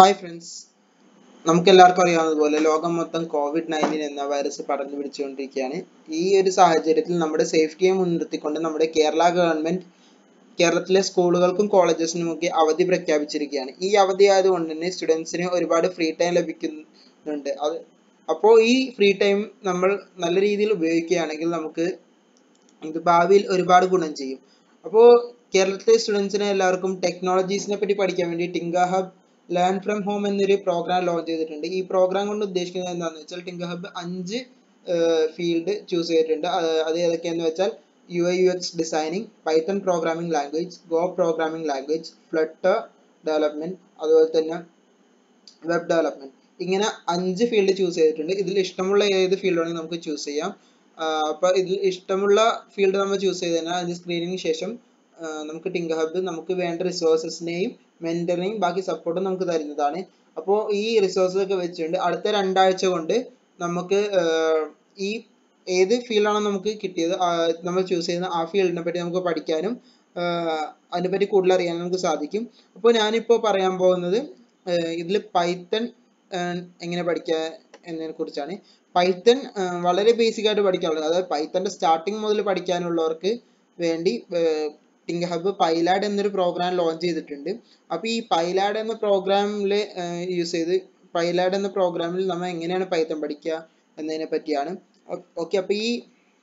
Hi friends നമുക്ക് എല്ലാവർക്കും അറിയാവുന്നതുപോലെ ലോകം മൊത്തം കോവിഡ് നയന്റീൻ എന്ന വൈറസ് പടർന്നു പിടിച്ചുകൊണ്ടിരിക്കുകയാണ്. ഈ ഒരു സാഹചര്യത്തിൽ നമ്മുടെ സേഫ്റ്റിയെ മുൻനിർത്തിക്കൊണ്ട് നമ്മുടെ കേരള ഗവൺമെന്റ് കേരളത്തിലെ സ്കൂളുകൾക്കും കോളേജസിനുമൊക്കെ അവധി പ്രഖ്യാപിച്ചിരിക്കുകയാണ്. ഈ അവധി ആയതുകൊണ്ട് തന്നെ സ്റ്റുഡൻസിന് ഒരുപാട് ഫ്രീ ടൈം ലഭിക്കുന്നുണ്ട്. അത് അപ്പോൾ ഈ ഫ്രീ ടൈം നമ്മൾ നല്ല രീതിയിൽ ഉപയോഗിക്കുകയാണെങ്കിൽ നമുക്ക് ഇത് ഭാവിയിൽ ഒരുപാട് ഗുണം ചെയ്യും. അപ്പോൾ കേരളത്തിലെ സ്റ്റുഡൻസിനെ എല്ലാവർക്കും ടെക്നോളജീസിനെ പറ്റി പഠിക്കാൻ വേണ്ടി ടിങ്ക ഹബ് ലേൺ ഫ്രം ഹോം എന്നൊരു പ്രോഗ്രാം ലോഞ്ച് ചെയ്തിട്ടുണ്ട്. ഈ പ്രോഗ്രാം കൊണ്ട് ഉദ്ദേശിക്കുന്നത് എന്താണെന്ന് വെച്ചാൽ ടിങ്ക ഹബ് അഞ്ച് ഫീൽഡ് ചൂസ് ചെയ്തിട്ടുണ്ട്. അത് ഏതൊക്കെയാണെന്ന് വെച്ചാൽ U I U X designing Python programming language Go programming language Flutter development അതുപോലെ തന്നെ വെബ് ഡെവലപ്മെന്റ് ഇങ്ങനെ അഞ്ച് ഫീൽഡ് ചൂസ് ചെയ്തിട്ടുണ്ട്. ഇതിൽ ഇഷ്ടമുള്ള ഏത് ഫീൽഡ് വേണമെങ്കിൽ നമുക്ക് ചൂസ് ചെയ്യാം. അപ്പോൾ ഇതിൽ ഇഷ്ടമുള്ള ഫീൽഡ് നമ്മൾ ചൂസ് ചെയ്ത് കഴിഞ്ഞാൽ അതിന് സ്ക്രീനിങ്ങിന് ശേഷം നമുക്ക് ടിങ്ക ഹബ് നമുക്ക് വേണ്ട റിസോഴ്സസിനെയും മെന്ററിനെയും ബാക്കി സപ്പോർട്ടും നമുക്ക് തരുന്നതാണ്. അപ്പോൾ ഈ റിസോഴ്സൊക്കെ വെച്ചുകൊണ്ട് അടുത്ത രണ്ടാഴ്ച കൊണ്ട് നമുക്ക് ഈ ഏത് ഫീൽഡാണോ നമുക്ക് കിട്ടിയത് നമ്മൾ ചൂസ് ചെയ്യുന്ന ആ ഫീൽഡിനെ പറ്റി നമുക്ക് പഠിക്കാനും അതിനെപ്പറ്റി കൂടുതൽ അറിയാനും നമുക്ക് സാധിക്കും. അപ്പോൾ ഞാനിപ്പോൾ പറയാൻ പോകുന്നത് ഇതിൽ പൈത്തൺ എങ്ങനെ പഠിക്കുക എന്നതിനെ കുറിച്ചാണ്. പൈത്തൺ വളരെ ബേസിക് ആയിട്ട് പഠിക്കാനുള്ളത്. അതായത് പൈത്തന്റെ സ്റ്റാർട്ടിങ് മുതൽ പഠിക്കാനുള്ളവർക്ക് വേണ്ടി ടിങ്ക് ഹബ് പൈലാഡ് എന്നൊരു പ്രോഗ്രാം ലോഞ്ച് ചെയ്തിട്ടുണ്ട്. അപ്പോൾ ഈ പൈലാഡ് എന്ന പ്രോഗ്രാമിൽ യൂസ് ചെയ്ത് പൈലാഡ് എന്ന പ്രോഗ്രാമിൽ നമ്മൾ എങ്ങനെയാണ് പൈത്തൺ പഠിക്കുക എന്നതിനെ പറ്റിയാണ്. ഓക്കെ അപ്പോൾ ഈ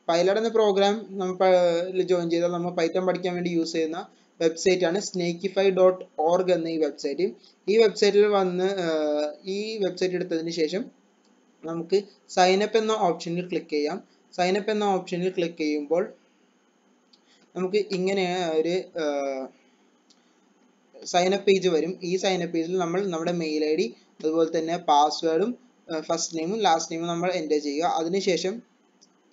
പൈലാഡ് എന്ന പ്രോഗ്രാം നമ്മൾ ജോയിൻ ചെയ്താൽ നമ്മൾ പൈത്തൺ പഠിക്കാൻ വേണ്ടി യൂസ് ചെയ്യുന്ന വെബ്സൈറ്റ് ആണ് സ്നേക്കിഫൈ ഡോട്ട് ഓർഗ് എന്ന ഈ വെബ്സൈറ്റ് ഈ വെബ്സൈറ്റിൽ വന്ന് ഈ വെബ്സൈറ്റ് എടുത്തതിന് ശേഷം നമുക്ക് സൈൻ അപ്പ് എന്ന ഓപ്ഷനിൽ ക്ലിക്ക് ചെയ്യാം. സൈൻ അപ്പ് എന്ന ഓപ്ഷനിൽ ക്ലിക്ക് ചെയ്യുമ്പോൾ നമുക്ക് ഇങ്ങനെ ഒരു സൈൻ അപ്പ് പേജ് വരും. ഈ സൈൻ അപ്പ് പേജിൽ നമ്മൾ നമ്മുടെ മെയിൽ ഐ ഡി അതുപോലെ തന്നെ പാസ്വേഡും ഫസ്റ്റ് നെയിമും ലാസ്റ്റ് നെയിമും നമ്മൾ എന്റർ ചെയ്യുക. അതിനുശേഷം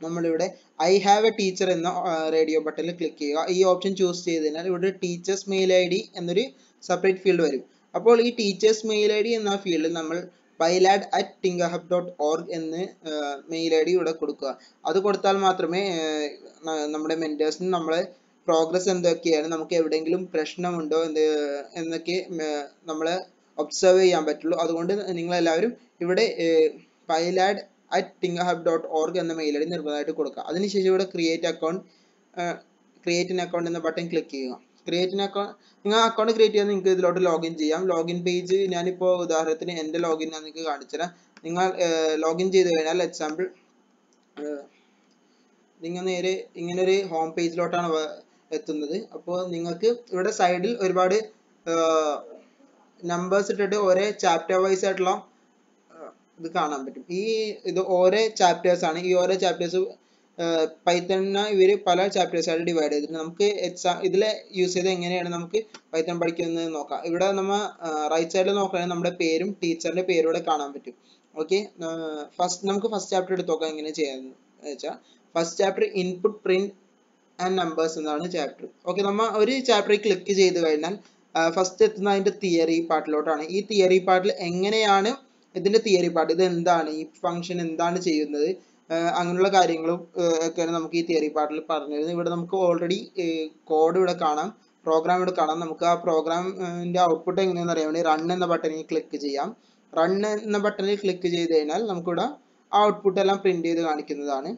നമ്മളിവിടെ ഐ ഹാവ് എ ടീച്ചർ എന്ന റേഡിയോ ബട്ടണിൽ ക്ലിക്ക് ചെയ്യുക. ഈ ഓപ്ഷൻ ചൂസ് ചെയ്തതിനാൽ ഇവിടെ ടീച്ചേഴ്സ് മെയിൽ ഐ ഡി എന്നൊരു സെപ്പറേറ്റ് ഫീൽഡ് വരും. അപ്പോൾ ഈ ടീച്ചേഴ്സ് മെയിൽ ഐ ഡി എന്ന ഫീൽഡിൽ നമ്മൾ pylad at TinkerHub dot org എന്ന് മെയിൽ ഐ ഡി ഇവിടെ കൊടുക്കുക. അത് കൊടുത്താൽ മാത്രമേ നമ്മുടെ മെന്റേഴ്സിന് നമ്മളെ പ്രോഗ്രസ് എന്തൊക്കെയാണ് നമുക്ക് എവിടെയെങ്കിലും പ്രശ്നമുണ്ടോ എന്ത് എന്നൊക്കെ നമ്മളെ ഒബ്സർവ് ചെയ്യാൻ പറ്റുള്ളൂ. അതുകൊണ്ട് നിങ്ങൾ എല്ലാവരും ഇവിടെ pylad at TinkerHub dot org എന്ന മെയിൽ ഐ ഡി നിർബന്ധമായിട്ട് കൊടുക്കുക. അതിനുശേഷം ഇവിടെ create account create an account എന്ന ബട്ടൺ ക്ലിക്ക് ചെയ്യുക. ക്രിയേറ്റ് ഇൻ അക്കൗണ്ട് നിങ്ങൾ അക്കൗണ്ട് ക്രിയേറ്റ് ചെയ്യാൻ നിങ്ങൾക്ക് ഇതിലോട്ട് ലോഗിൻ ചെയ്യാം. ലോഗിൻ പേജ് ഞാനിപ്പോൾ ഉദാഹരണത്തിന് എന്റെ ലോഗിൻ ഞാൻ നിങ്ങൾക്ക് കാണിച്ചുതരാം നിങ്ങൾ ലോഗിൻ ചെയ്ത് കഴിഞ്ഞാൽ എക്സാമ്പിൾ നിങ്ങൾ നേരെ ഇങ്ങനെ ഒരു ഹോം പേജിലോട്ടാണ് എത്തുന്നത്. അപ്പോൾ നിങ്ങൾക്ക് ഇവിടെ സൈഡിൽ ഒരുപാട് നമ്പേഴ്സ് ഇട്ടിട്ട് ഒരേ ചാപ്റ്റർ വൈസ് ആയിട്ടുള്ള ഇത് കാണാൻ പറ്റും. ഈ ഇത് ഓരോ ചാപ്റ്റേഴ്സ് ആണ്. ഈ ഓരോ ചാപ്റ്റേഴ്സ് പൈത്തണിനെ ഇവർ പല ചാപ്റ്റേഴ്സ് ആയിട്ട് ഡിവൈഡ് ചെയ്തിട്ടുണ്ട്. നമുക്ക് എക്സാം ഇതിൽ യൂസ് ചെയ്ത് എങ്ങനെയാണ് നമുക്ക് പൈത്തൺ പഠിക്കുന്നത് നോക്കാം. ഇവിടെ നമ്മൾ റൈറ്റ് സൈഡിൽ നോക്കുകയാണെങ്കിൽ നമ്മുടെ പേരും ടീച്ചറിന്റെ പേരും ഇവിടെ കാണാൻ പറ്റും. ഓക്കെ ഫസ്റ്റ് നമുക്ക് ഫസ്റ്റ് ചാപ്റ്റർ എടുത്ത് നോക്കാം എങ്ങനെ ചെയ്യാന്ന് വെച്ചാൽ first chapter input print and numbers എന്നാണ് ചാപ്റ്റർ ഓക്കെ നമ്മൾ ഒരു ചാപ്റ്ററിൽ ക്ലിക്ക് ചെയ്ത് കഴിഞ്ഞാൽ ഫസ്റ്റ് എത്തുന്ന അതിന്റെ തിയറി പാർട്ടിലോട്ടാണ് ഈ തിയറി പാർട്ടിൽ എങ്ങനെയാണ് ഇതിന്റെ തിയറി പാർട്ട് ഇത് എന്താണ് ഈ ഫംഗ്ഷൻ എന്താണ് ചെയ്യുന്നത്? അങ്ങനെയുള്ള കാര്യങ്ങളും ഒക്കെയാണ് നമുക്ക് ഈ തിയറി പാർട്ടിൽ പറഞ്ഞു തരുന്നത് ഇവിടെ നമുക്ക് ഓൾറെഡി കോഡ് ഇവിടെ കാണാം. പ്രോഗ്രാം ഇവിടെ കാണാം. നമുക്ക് ആ പ്രോഗ്രാമിന്റെ ഔട്ട്പുട്ട് എങ്ങനെയാണെന്ന് അറിയാൻ വേണ്ടി റൺ എന്ന ബട്ടണിൽ ക്ലിക്ക് ചെയ്യാം. റൺ എന്ന ബട്ടണിൽ ക്ലിക്ക് ചെയ്ത് കഴിഞ്ഞാൽ നമുക്കിവിടെ ഔട്ട്പുട്ട് എല്ലാം പ്രിന്റ് ചെയ്ത് കാണിക്കുന്നതാണ്.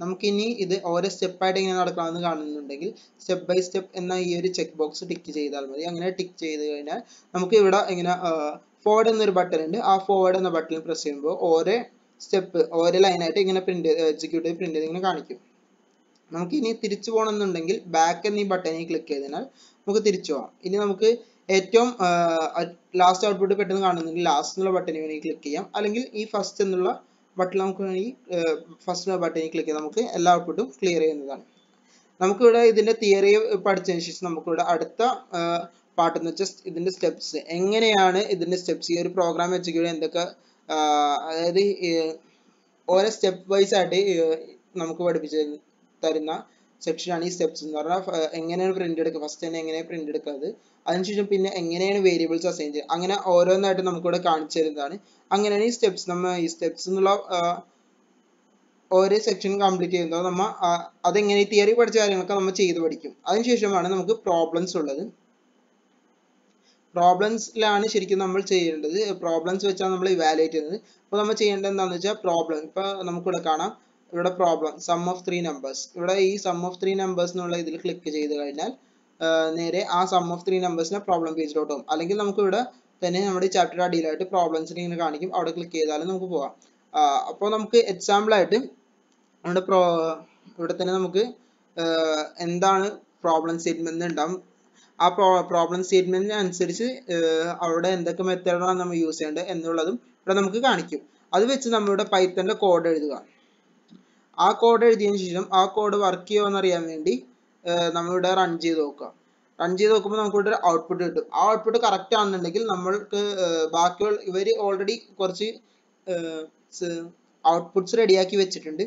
നമുക്കിനി ഇത് ഓരോ സ്റ്റെപ്പായിട്ട് എങ്ങനെ നടക്കണമെന്ന് കാണുന്നുണ്ടെങ്കിൽ സ്റ്റെപ്പ് ബൈ സ്റ്റെപ്പ് എന്ന ഈ ഒരു ചെക്ക് ബോക്സ് ടിക്ക് ചെയ്താൽ മതി. അങ്ങനെ ടിക്ക് ചെയ്ത് കഴിഞ്ഞാൽ നമുക്ക് ഇവിടെ ഇങ്ങനെ ഫോർവേഡ് എന്നൊരു ബട്ടൺ ഉണ്ട്. ആ ഫോർവേഡ് എന്ന ബട്ടണിൽ പ്രസ് ചെയ്യുമ്പോൾ ഓരോ സ്റ്റെപ്പ് ഓരോ ലൈനായിട്ട് ഇങ്ങനെ പ്രിന്റ് എക്സിക്യൂട്ട് ചെയ്ത് പ്രിന്റ് ചെയ്ത് ഇങ്ങനെ കാണിക്കും. നമുക്ക് ഇനി തിരിച്ചു പോകണമെന്നുണ്ടെങ്കിൽ ബാക്ക് എന്നീ ബട്ടണിൽ ക്ലിക്ക് ചെയ്തതിനാൽ നമുക്ക് തിരിച്ചു പോകാം. ഇനി നമുക്ക് ഏറ്റവും ലാസ്റ്റ് ഔട്ട്പുട്ട് പെട്ടെന്ന് കാണുന്നുണ്ടെങ്കിൽ ലാസ്റ്റ് എന്നുള്ള ബട്ടണിൽ വേണമെങ്കിൽ ക്ലിക്ക് ചെയ്യാം. അല്ലെങ്കിൽ ഈ ഫസ്റ്റ് എന്നുള്ള ബട്ടൺ നമുക്ക് വേണമെങ്കിൽ ഫസ്റ്റ് ബട്ടണിൽ ക്ലിക്ക് ചെയ്ത് നമുക്ക് എല്ലാ ഔട്ട്പുട്ടും ക്ലിയർ ചെയ്യുന്നതാണ്. നമുക്കിവിടെ ഇതിന്റെ തിയറി പഠിച്ചതിന് ശേഷം നമുക്കിവിടെ അടുത്ത പാട്ടെന്ന് വെച്ചാൽ ഇതിന്റെ സ്റ്റെപ്സ് എങ്ങനെയാണ് ഇതിന്റെ സ്റ്റെപ്സ് ഈ ഒരു പ്രോഗ്രാം എക്സിക്യൂട്ട് എന്തൊക്കെ അതായത് ഓരോ സ്റ്റെപ്പ് വൈസ് ആയിട്ട് നമുക്ക് പഠിപ്പിച്ച് തരുന്ന സെക്ഷനാണ് ഈ സ്റ്റെപ്സ് എന്ന് പറഞ്ഞാൽ എങ്ങനെയാണ് പ്രിന്റ് എടുക്കുക? ഫസ്റ്റ് തന്നെ എങ്ങനെയാണ് പ്രിന്റ് എടുക്കുന്നത് അതിനുശേഷം പിന്നെ എങ്ങനെയാണ് വേരിയബിൾസ് അസൈൻ ചെയ്യുക? അങ്ങനെ ഓരോന്നായിട്ട് നമുക്കിവിടെ കാണിച്ചു തരുന്നതാണ്. അങ്ങനെയാണ് ഈ സ്റ്റെപ്സ് നമ്മൾ ഈ സ്റ്റെപ്സ് എന്നുള്ള ഓരോ സെക്ഷൻ കംപ്ലീറ്റ് ചെയ്യുമ്പോൾ നമ്മൾ അതെങ്ങനെ തിയറി പഠിച്ച കാര്യങ്ങളൊക്കെ നമ്മൾ ചെയ്ത് പഠിക്കും. അതിനുശേഷമാണ് നമുക്ക് പ്രോബ്ലംസ് ഉള്ളത്. പ്രോബ്ലംസിലാണ് ശരിക്കും നമ്മൾ ചെയ്യേണ്ടത്. പ്രോബ്ലംസ് വെച്ചാണ് നമ്മൾ ഇവാലുവേറ്റ് ചെയ്യുന്നത്. അപ്പോൾ നമ്മൾ ചെയ്യേണ്ടത് എന്താണെന്ന് വെച്ചാൽ പ്രോബ്ലം ഇപ്പോൾ നമുക്കിവിടെ കാണാം. ഇവിടെ problem sum of three numbers ഇവിടെ ഈ സം ഓഫ് ത്രീ നമ്പേഴ്സ് എന്നുള്ള ഇതിൽ ക്ലിക്ക് ചെയ്ത് കഴിഞ്ഞാൽ നേരെ ആ സം ഓഫ് ത്രീ നമ്പേഴ്സിനെ പ്രോബ്ലം പേജിലോട്ട് പോകും അല്ലെങ്കിൽ നമുക്ക് ഇവിടെ തന്നെ നമ്മുടെ ചാപ്റ്റർ അടിയിലായിട്ട് പ്രോബ്ലംസിന് ഇങ്ങനെ കാണിക്കും. അവിടെ ക്ലിക്ക് ചെയ്താലും നമുക്ക് പോവാം അപ്പോൾ നമുക്ക് എക്സാമ്പിൾ ആയിട്ട് നമ്മുടെ പ്രോ ഇവിടെ തന്നെ നമുക്ക് എന്താണ് പ്രോബ്ലം സ്റ്റേറ്റ്മെന്റ് ഉണ്ടാവും. ആ പ്രോബ്ലം സ്റ്റേറ്റ്മെന്റിന് അനുസരിച്ച് അവിടെ എന്തൊക്കെ മെത്തേഡാണ് നമ്മൾ യൂസ് ചെയ്യേണ്ടത് എന്നുള്ളതും ഇവിടെ നമുക്ക് കാണിക്കും. അത് വെച്ച് നമ്മളിവിടെ പൈത്തന്റെ കോഡ് എഴുതുക. ആ കോഡ് എഴുതിയതിന് ശേഷം ആ കോഡ് വർക്ക് ചെയ്യുമോ എന്നറിയാൻ വേണ്ടി നമ്മളിവിടെ റൺ ചെയ്ത് നോക്കുക. റൺ ചെയ്ത് നോക്കുമ്പോൾ നമുക്ക് ഇവിടെ ഔട്ട്പുട്ട് കിട്ടും. ആ ഔട്ട്പുട്ട് കറക്റ്റ് ആണെന്നുണ്ടെങ്കിൽ നമ്മൾക്ക് ബാക്കിയുള്ള ഇവർ ഓൾറെഡി കുറച്ച് ഔട്ട്പുട്ട്സ് റെഡിയാക്കി വെച്ചിട്ടുണ്ട്.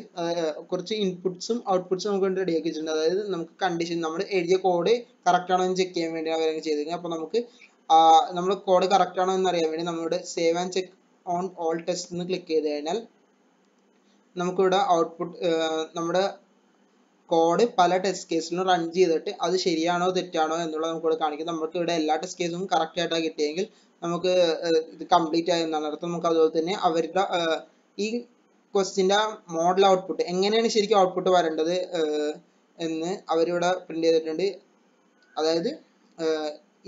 കുറച്ച് ഇൻപുട്ട്സും ഔട്ട്പുട്ട്സും നമുക്ക് വേണ്ടി റെഡിയാക്കി വെച്ചിട്ടുണ്ട്. അതായത് നമുക്ക് കണ്ടീഷൻ നമ്മൾ എഴുതിയ കോഡ് കറക്റ്റ് ആണോ എന്ന് ചെക്ക് ചെയ്യാൻ വേണ്ടി അവരങ്ങ് ചെയ്തിരിക്കുന്നത് അപ്പോൾ നമുക്ക് നമ്മൾ കോഡ് കറക്റ്റ് ആണോ എന്ന് അറിയാൻ വേണ്ടി നമ്മളിവിടെ save and check on all test എന്ന് ക്ലിക്ക് ചെയ്ത് കഴിഞ്ഞാൽ നമുക്കിവിടെ ഔട്ട്പുട്ട് നമ്മുടെ കോഡ് പല ടെസ്റ്റ് കേസിലും റൺ ചെയ്തിട്ട് അത് ശരിയാണോ തെറ്റാണോ എന്നുള്ളത് നമുക്ക് ഇവിടെ കാണിക്കും. നമുക്ക് ഇവിടെ എല്ലാ ടെസ്റ്റ് കേസും കറക്റ്റ് ആയിട്ടാണ് കിട്ടിയെങ്കിൽ നമുക്ക് ഇത് കംപ്ലീറ്റ് ആയി എന്നാണ് അർത്ഥം. നമുക്ക് അതുപോലെ തന്നെ അവരുടെ ഈ ക്വസ്റ്റിന്റെ ആ മോഡൽ ഔട്ട്പുട്ട് എങ്ങനെയാണ് ശരിക്കും ഔട്ട്പുട്ട് വരേണ്ടത് എന്ന് അവരിവിടെ പ്രിന്റ് ചെയ്തിട്ടുണ്ട്. അതായത്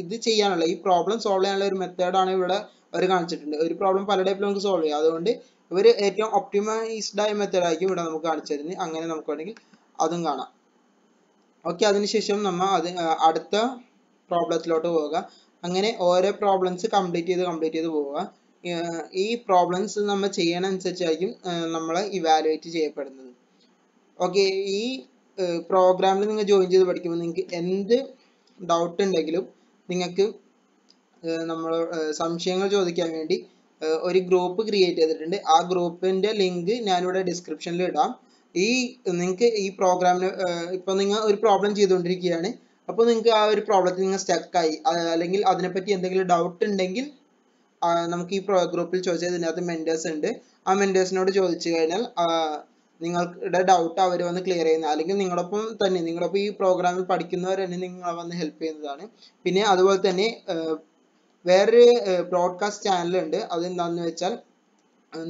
ഇത് ചെയ്യാനുള്ള ഈ പ്രോബ്ലം സോൾവ് ചെയ്യാനുള്ള ഒരു മെത്തേഡാണ് ഇവിടെ അവർ കാണിച്ചിട്ടുണ്ട്. ഒരു പ്രോബ്ലം പല ടൈപ്പിൽ നമുക്ക് സോൾവ് ചെയ്യാം. അതുകൊണ്ട് ഇവർ ഏറ്റവും ഒപ്റ്റിമൈസ്ഡ് ആയ മെത്തേഡ് ആയിരിക്കും ഇവിടെ നമുക്ക് കാണിച്ചു അങ്ങനെ നമുക്ക് വേണമെങ്കിൽ അതും കാണാം. ഓക്കെ അതിനുശേഷം നമ്മൾ അത് അടുത്ത പ്രോബ്ലത്തിലോട്ട് പോവുക. അങ്ങനെ ഓരോ പ്രോബ്ലംസ് കംപ്ലീറ്റ് ചെയ്ത് കംപ്ലീറ്റ് ചെയ്ത് പോവുക. ഈ പ്രോബ്ലംസ് നമ്മൾ ചെയ്യണ അനുസരിച്ചായിരിക്കും നമ്മൾ ഇവാലുവേറ്റ് ചെയ്യപ്പെടുന്നത്. ഓക്കെ ഈ പ്രോഗ്രാമിൽ നിങ്ങൾ ജോയിൻ ചെയ്ത് പഠിക്കുമ്പോൾ നിങ്ങൾക്ക് എന്ത് ഡൗട്ട് ഉണ്ടെങ്കിലും നിങ്ങൾക്ക് നമ്മൾ സംശയങ്ങൾ ചോദിക്കാൻ വേണ്ടി ഒരു ഗ്രൂപ്പ് ക്രിയേറ്റ് ചെയ്തിട്ടുണ്ട്. ആ ഗ്രൂപ്പിന്റെ ലിങ്ക് ഞാനിവിടെ ഡിസ്ക്രിപ്ഷനിൽ ഇടാം. ഈ നിങ്ങൾക്ക് ഈ പ്രോഗ്രാമിന് ഇപ്പോൾ നിങ്ങൾ ഒരു പ്രോബ്ലം ചെയ്തുകൊണ്ടിരിക്കുകയാണ്. അപ്പോൾ നിങ്ങൾക്ക് ആ ഒരു പ്രോബ്ലത്തിൽ നിങ്ങൾ സ്റ്റക്കായി അല്ലെങ്കിൽ അതിനെപ്പറ്റി എന്തെങ്കിലും ഡൗട്ട് ഉണ്ടെങ്കിൽ നമുക്ക് ഈ ഗ്രൂപ്പിൽ ചോദിച്ചാൽ ഇതിനകത്ത് മെന്റേഴ്സ് ഉണ്ട്. ആ മെന്റേഴ്സിനോട് ചോദിച്ചു കഴിഞ്ഞാൽ നിങ്ങളുടെ ഡൗട്ട് അവർ വന്ന് ക്ലിയർ ചെയ്യുന്ന അല്ലെങ്കിൽ നിങ്ങളൊപ്പം തന്നെ നിങ്ങളൊപ്പം ഈ പ്രോഗ്രാമിൽ പഠിക്കുന്നവർ തന്നെ നിങ്ങളെ വന്ന് ഹെൽപ്പ് ചെയ്യുന്നതാണ്. പിന്നെ അതുപോലെ തന്നെ വേറൊരു ബ്രോഡ്കാസ്റ്റ് ചാനലുണ്ട് അതെന്താണെന്ന് വെച്ചാൽ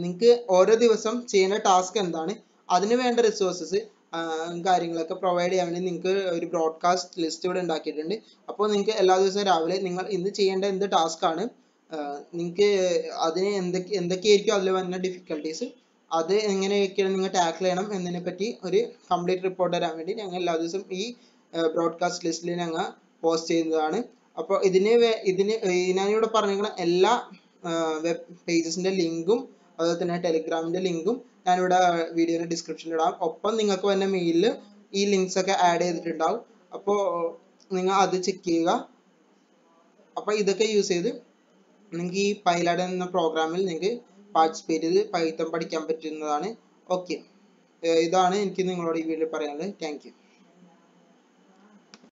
നിങ്ങൾക്ക് ഓരോ ദിവസം ചെയ്യുന്ന ടാസ്ക് എന്താണ്? അതിന് വേണ്ട റിസോഴ്സസ് കാര്യങ്ങളൊക്കെ പ്രൊവൈഡ് ചെയ്യാൻ വേണ്ടി നിങ്ങൾക്ക് ഒരു ബ്രോഡ്കാസ്റ്റ് ലിസ്റ്റ് ഇവിടെ ഉണ്ടാക്കിയിട്ടുണ്ട്. അപ്പോൾ നിങ്ങൾക്ക് എല്ലാ ദിവസവും രാവിലെ നിങ്ങൾ ഇന്ന് ചെയ്യേണ്ട എന്ത് ടാസ്ക് ആണ് നിങ്ങൾക്ക് അതിന് എന്തൊക്കെ എന്തൊക്കെയായിരിക്കും അതിൽ വരുന്ന ഡിഫിക്കൽട്ടീസ് അത് എങ്ങനെയൊക്കെയാണ് നിങ്ങൾ ടാക്കിൾ ചെയ്യണം എന്നതിനെ പറ്റി ഒരു കംപ്ലീറ്റ് റിപ്പോർട്ട് തരാൻ വേണ്ടി ഞങ്ങൾ എല്ലാ ദിവസവും ഈ ബ്രോഡ്കാസ്റ്റ് ലിസ്റ്റിൽ ഞങ്ങൾ പോസ്റ്റ് ചെയ്യുന്നതാണ്. അപ്പോൾ ഇതിന് ഇതിന് ഞാനിവിടെ പറഞ്ഞിരിക്കുന്ന എല്ലാ വെബ് പേജസിന്റെ ലിങ്കും അതുപോലെ തന്നെ ടെലിഗ്രാമിന്റെ ലിങ്കും ഞാനിവിടെ വീഡിയോയുടെ ഡിസ്ക്രിപ്ഷനിൽ ഇടാം. ഒപ്പം നിങ്ങൾക്ക് വന്ന മെയിലിൽ ഈ ലിങ്ക്സ് ഒക്കെ ആഡ് ചെയ്തിട്ടുണ്ടാവും. അപ്പോൾ നിങ്ങൾ അത് ചെക്ക് ചെയ്യുക. അപ്പോൾ ഇതൊക്കെ യൂസ് ചെയ്ത് നിങ്ങൾക്ക് ഈ പൈലാഡ് എന്ന പ്രോഗ്രാമിൽ നിങ്ങൾക്ക് പാർട്ടിസിപ്പേറ്റ് ചെയ്ത് പൈത്തം പഠിക്കാൻ പറ്റുന്നതാണ്. ഓക്കെ ഇതാണ് എനിക്ക് നിങ്ങളോട് ഈ വീഡിയോ പറയാനുള്ളത്. താങ്ക്